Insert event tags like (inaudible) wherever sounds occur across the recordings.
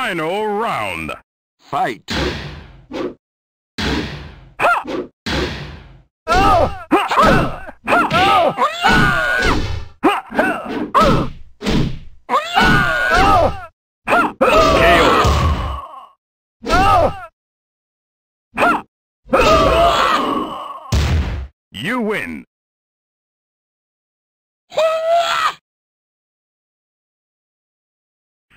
Final round. Fight.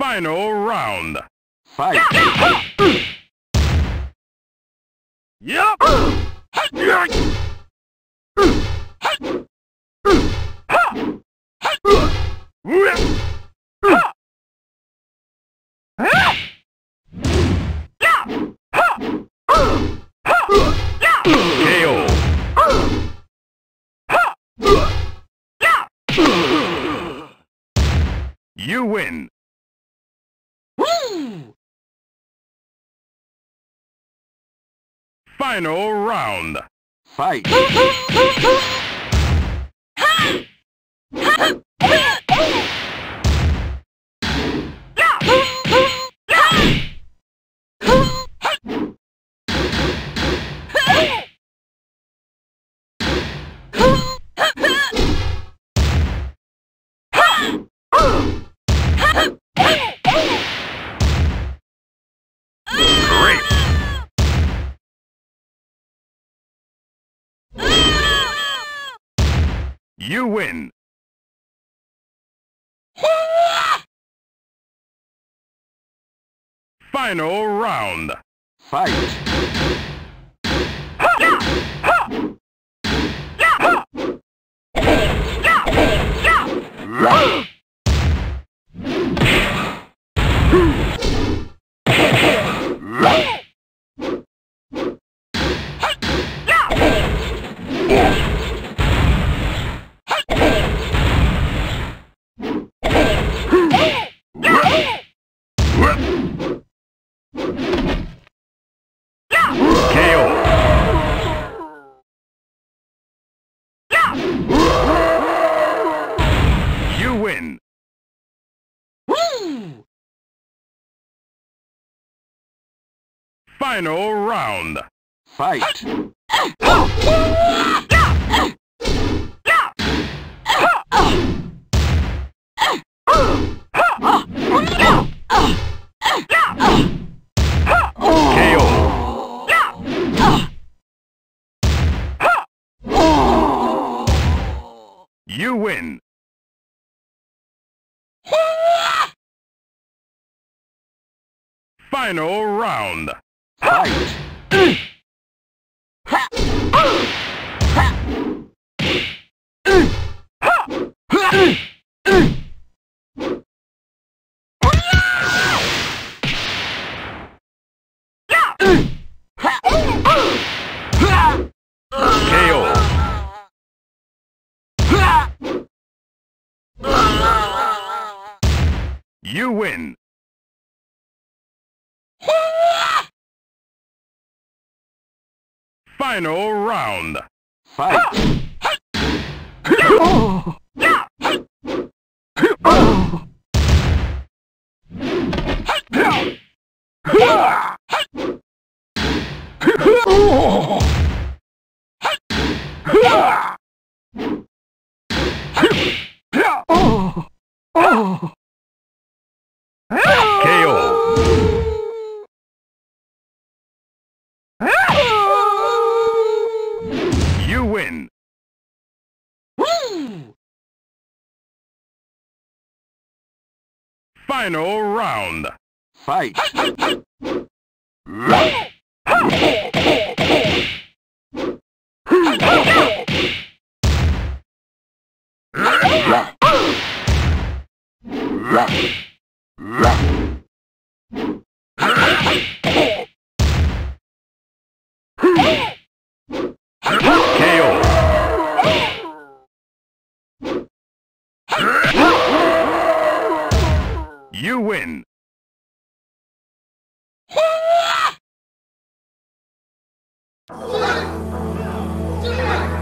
Final round. Fight. Yup. KO. You win. Final round. Fight. (laughs) You win. (laughs) Final round. Fight. Final round. Fight. You win. Final round. Fight. You win. Final round. Fight. KO. (laughs) final round. Fight! (laughs) Rock. Rock. You win. (laughs)